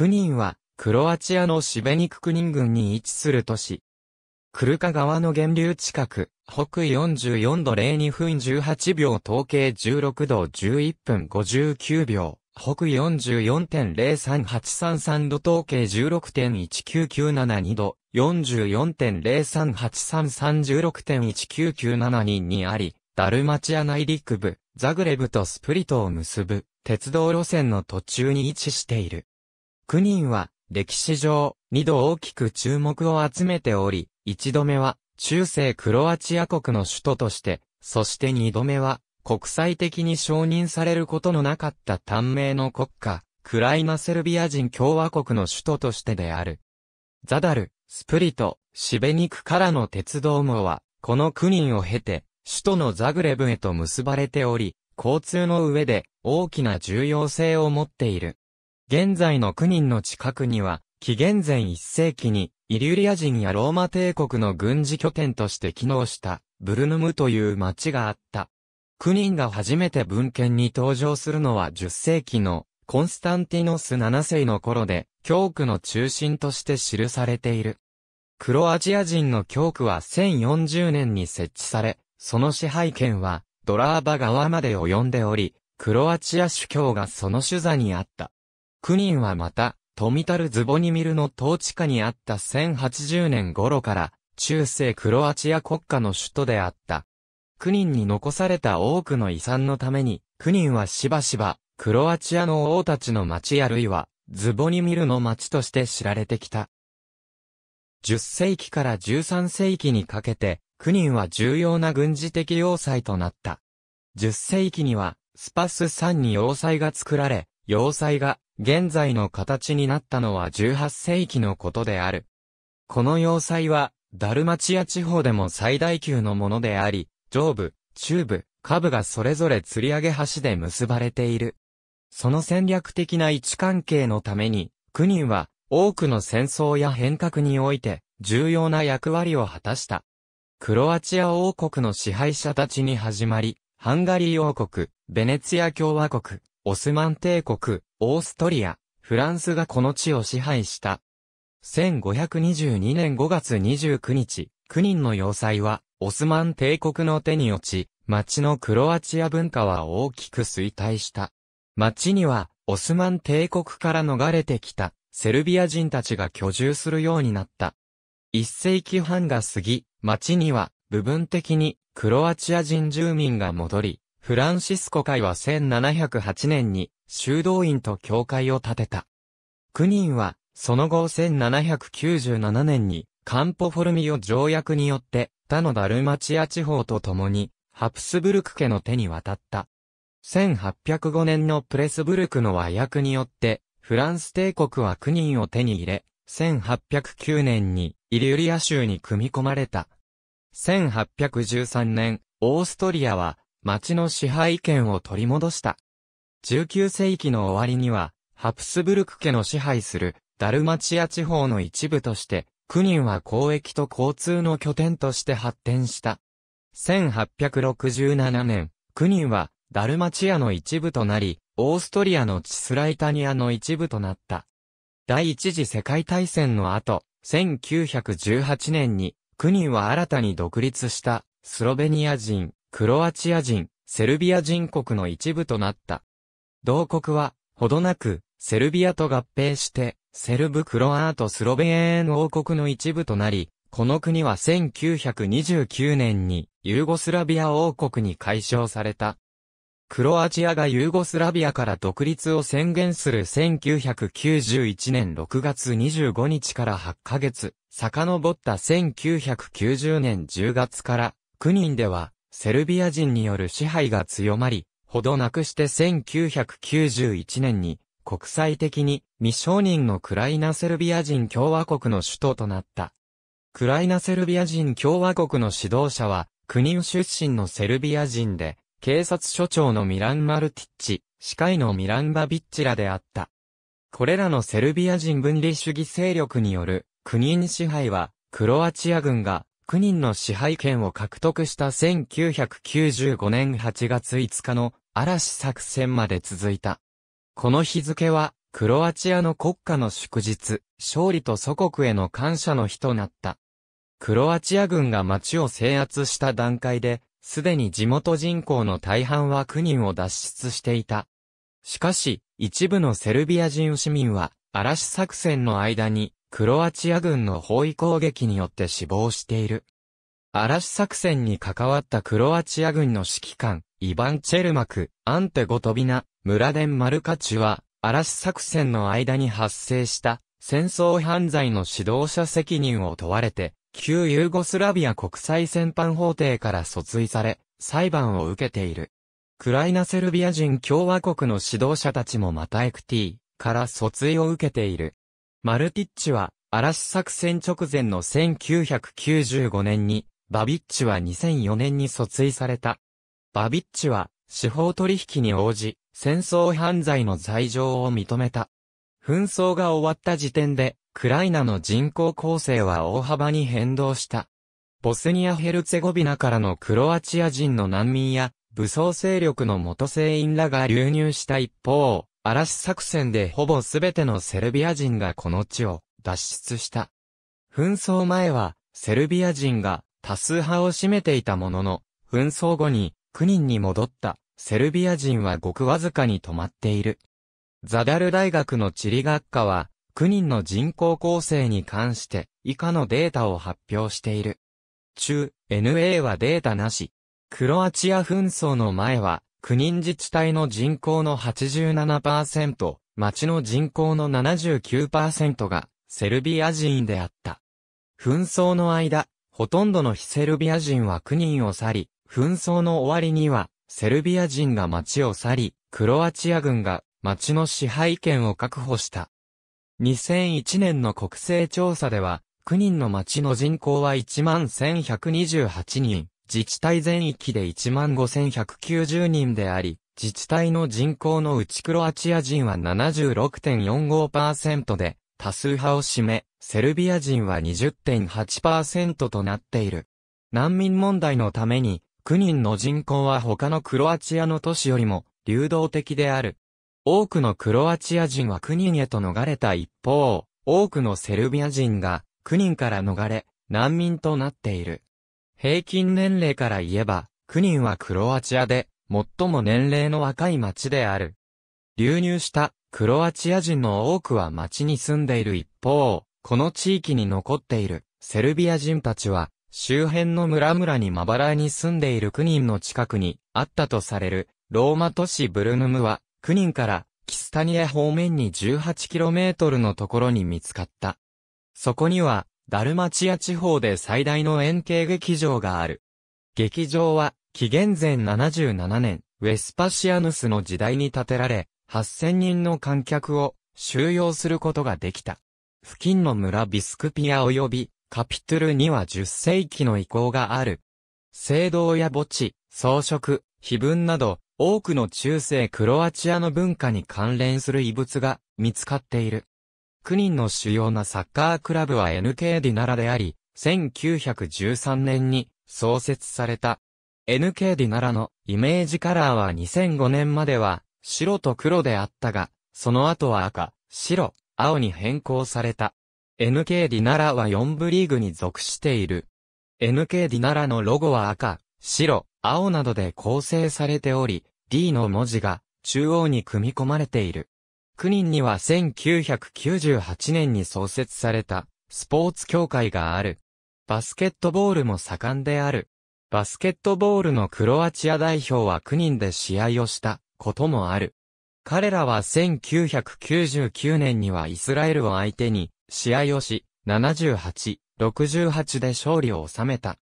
クニンは、クロアチアのシベニククニン郡に位置する都市。クルカ川の源流近く、北緯44度02分18秒統計16度11分59秒。北緯44.03833度統計16.19972度、44.0383316.19972にあり、ダルマチア内陸部、ザグレブとスプリトを結ぶ、鉄道路線の途中に位置している。クニンは、歴史上、二度大きく注目を集めており、一度目は、中世クロアチア国の首都として、そして二度目は、国際的に承認されることのなかった短命の国家、クライナセルビア人共和国の首都としてである。ザダル、スプリト、シベニクからの鉄道網は、この国人を経て、首都のザグレブへと結ばれており、交通の上で大きな重要性を持っている。現在の国人の近くには、紀元前1世紀に、イリュリア人やローマ帝国の軍事拠点として機能した、ブルヌムという町があった。クニンが初めて文献に登場するのは10世紀のコンスタンティノス7世の頃で、教区の中心として記されている。クロアチア人の教区は1040年に設置され、その支配権はドラーバ川まで及んでおり、クロアチア主教がその主座にあった。クニンはまた、富タルズボニミルの統治下にあった1080年頃から、中世クロアチア国家の首都であった。クニンに残された多くの遺産のために、クニンはしばしば、クロアチアの王たちの町あるいは、ズボニミルの町として知られてきた。10世紀から13世紀にかけて、クニンは重要な軍事的要塞となった。10世紀には、スパス山に要塞が作られ、要塞が現在の形になったのは18世紀のことである。この要塞は、ダルマチア地方でも最大級のものであり、上部、中部、下部がそれぞれ吊り上げ橋で結ばれている。その戦略的な位置関係のために、クニンは多くの戦争や変革において重要な役割を果たした。クロアチア王国の支配者たちに始まり、ハンガリー王国、ベネツィア共和国、オスマン帝国、オーストリア、フランスがこの地を支配した。1522年5月29日、クニンの要塞はオスマン帝国の手に落ち、町のクロアチア文化は大きく衰退した。町には、オスマン帝国から逃れてきた、セルビア人たちが居住するようになった。一世紀半が過ぎ、町には、部分的に、クロアチア人住民が戻り、フランシスコ会は1708年に、修道院と教会を建てた。クニンは、その後1797年に、カンポフォルミオ条約によって、他のダルマチア地方と共に、ハプスブルク家の手に渡った。1805年のプレスブルクの和訳によって、フランス帝国はクニンを手に入れ、1809年にイリュリア州に組み込まれた。1813年、オーストリアは町の支配権を取り戻した。19世紀の終わりには、ハプスブルク家の支配するダルマチア地方の一部として、クニンは交易と交通の拠点として発展した。1867年、クニンはダルマチアの一部となり、オーストリアのチスライタニアの一部となった。第一次世界大戦の後、1918年に、クニンは新たに独立したスロベニア人、クロアチア人、セルビア人国の一部となった。同国は、ほどなく、セルビアと合併して、セルブ・クロアート・スロベーン王国の一部となり、この国は1929年にユーゴスラビア王国に解消された。クロアチアがユーゴスラビアから独立を宣言する1991年6月25日から8ヶ月、遡った1990年10月から、クニンでは、セルビア人による支配が強まり、ほどなくして1991年に、国際的に未承認のクライナセルビア人共和国の首都となった。クライナセルビア人共和国の指導者は、国出身のセルビア人で、警察署長のミラン・マルティッチ、司会のミラン・バビッチらであった。これらのセルビア人分離主義勢力による国に支配は、クロアチア軍が国人の支配権を獲得した1995年8月5日の嵐作戦まで続いた。この日付は、クロアチアの国家の祝日、勝利と祖国への感謝の日となった。クロアチア軍が町を制圧した段階で、すでに地元人口の大半は区人を脱出していた。しかし、一部のセルビア人市民は、嵐作戦の間に、クロアチア軍の包囲攻撃によって死亡している。嵐作戦に関わったクロアチア軍の指揮官、イバン・チェルマク、アンテ・ゴトビナ、ムラデン・マルカチュは、嵐作戦の間に発生した戦争犯罪の指導者責任を問われて、旧ユーゴスラビア国際戦犯法廷から訴追され、裁判を受けている。クライナセルビア人共和国の指導者たちもまたエクティから訴追を受けている。マルティッチは、嵐作戦直前の1995年に、バビッチは2004年に訴追された。バビッチは、司法取引に応じ、戦争犯罪の罪状を認めた。紛争が終わった時点で、クライナの人口構成は大幅に変動した。ボスニア・ヘルツェゴビナからのクロアチア人の難民や、武装勢力の元兵員らが流入した一方、嵐作戦でほぼすべてのセルビア人がこの地を脱出した。紛争前は、セルビア人が多数派を占めていたものの、紛争後に、9人に戻ったセルビア人はごくわずかに止まっている。ザダル大学の地理学科は、9人の人口構成に関して以下のデータを発表している。中、NA はデータなし。クロアチア紛争の前は、9人自治体の人口の87%、町の人口の79%がセルビア人であった。紛争の間、ほとんどの非セルビア人は9人を去り、紛争の終わりには、セルビア人が町を去り、クロアチア軍が町の支配権を確保した。2001年の国勢調査では、9人の町の人口は1万1128人、自治体全域で15,190人であり、自治体の人口のうちクロアチア人は76.45%で、多数派を占め、セルビア人は20.8%となっている。難民問題のために、9人の人口は他のクロアチアの都市よりも流動的である。多くのクロアチア人はクニンへと逃れた一方、多くのセルビア人がクニンから逃れ、難民となっている。平均年齢から言えば、クニンはクロアチアで最も年齢の若い町である。流入したクロアチア人の多くは町に住んでいる一方、この地域に残っているセルビア人たちは周辺の村々にまばらに住んでいるクニンの近くにあったとされるローマ都市ブルヌムはクニンからキスタニア方面に 18km のところに見つかった。そこには、ダルマチア地方で最大の円形劇場がある。劇場は、紀元前77年、ウェスパシアヌスの時代に建てられ、8000人の観客を収容することができた。付近の村ビスクピア及びカピトゥルには10世紀の遺構がある。聖堂や墓地、装飾、碑文など、多くの中世クロアチアの文化に関連する遺物が見つかっている。9人の主要なサッカークラブは NK ディナラであり、1913年に創設された。NK ディナラのイメージカラーは2005年までは白と黒であったが、その後は赤、白、青に変更された。NK ディナラは4部リーグに属している。NK ディナラのロゴは赤、白、青などで構成されており、D の文字が中央に組み込まれている。クニンには1998年に創設されたスポーツ協会がある。バスケットボールも盛んである。バスケットボールのクロアチア代表はクニンで試合をしたこともある。彼らは1999年にはイスラエルを相手に試合をし、78、68で勝利を収めた。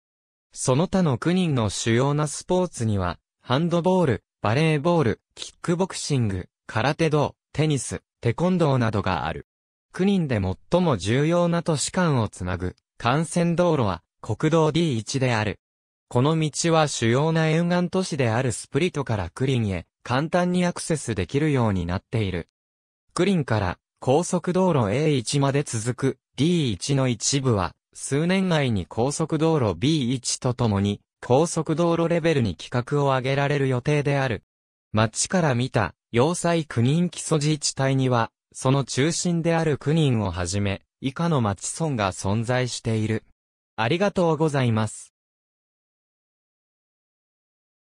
その他の9人の主要なスポーツには、ハンドボール、バレーボール、キックボクシング、空手道、テニス、テコンドーなどがある。9人で最も重要な都市間をつなぐ幹線道路は国道 D1 である。この道は主要な沿岸都市であるスプリトからクリンへ簡単にアクセスできるようになっている。クリンから高速道路 A1 まで続く D1 の一部は数年内に高速道路 B1 とともに高速道路レベルに規格を上げられる予定である。町から見た、要塞区人基礎自治体には、その中心である9人をはじめ、以下の町村が存在している。ありがとうございます。